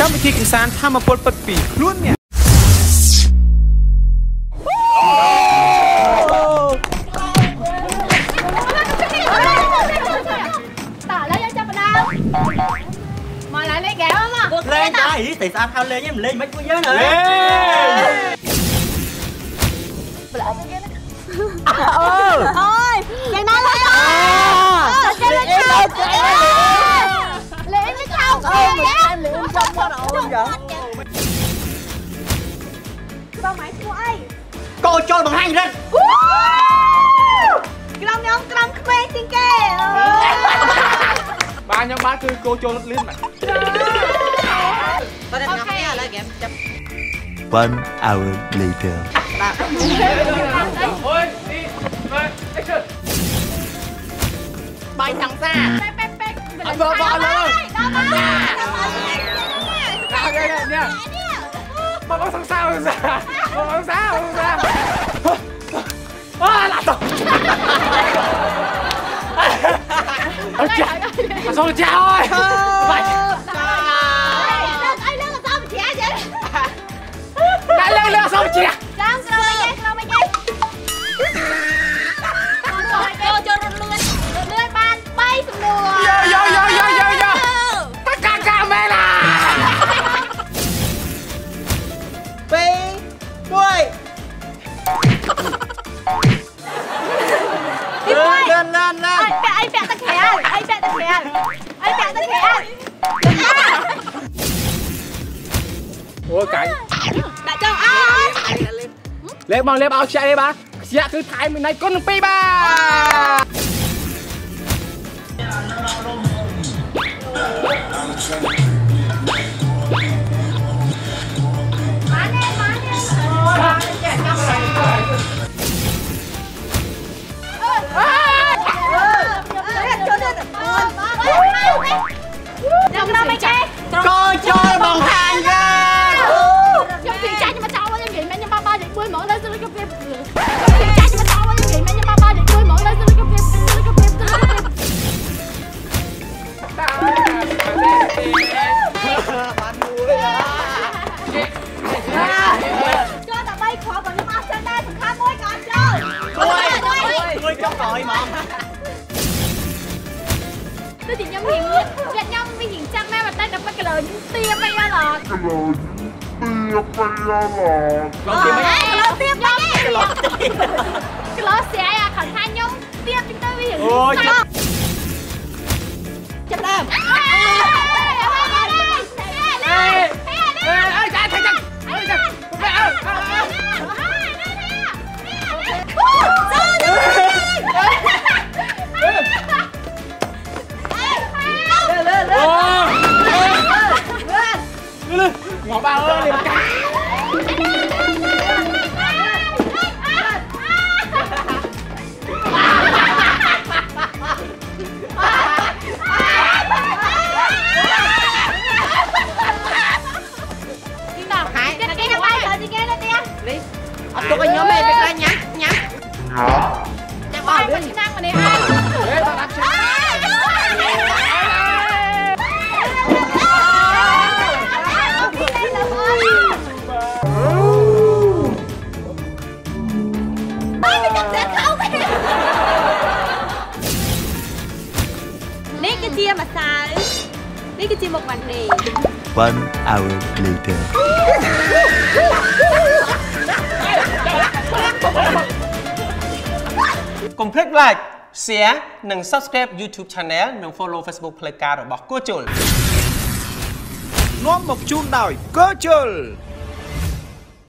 កម្មវិធីកម្សាន្តធម្មពលពិតពីខ្លួនអ្នក តើឥឡូវយើងចាប់ផ្ដើមមកឡើយលេងហ្គេមមក លេងតាហីតែស្អាតហៅលេងឯងមិនលេងមិនពួកយើងណា លេង អូយយ៉ាងណាឡើយ Cô cho bằng hai lên Gram nhóm gram khuê xin kê Ba nhóm ba cứ cô cho lên mà Tôi One hour later Bay thẳng xa Anh vừa bỏ luôn Đó ba Đó ba Đó ba Đó ba không sao không sao à, lạ tổ Ôi trời Mà sao chào ơi Vậy Ai lưng là sao mà chị vậy Ai lưng là sao mà chị lên lên lên. Anh vẽ anh vẽ tắc hèn anh vẽ tắc hèn anh vẽ tắc hèn ủa cảnh. Đã cho anh lấy bằng lấy bao xe đi ba xe cứ thái mình này con pi ba. Thank. tôi chỉ nhâm hiền gạch dạ nhâm mới hiền chăm em mà tay đập cái lời những tia bay ra lọt. Cái lời những ờ, tia bay ra lọt. Cái lời tia bay ra lọt. Cái lời xe à khẩn hai nhung. Tia chúng tôi bị hình. chăm chăm em Bà ơi, ជាម្សៅនេះគឺជាមុខវ៉ាន់ឌី One hour later. កុំភ្លេច like share និង subscribe YouTube Channel និង follow Facebook ផ្លូវការរបស់គួជុលនាំមកជូនដោយកោជុល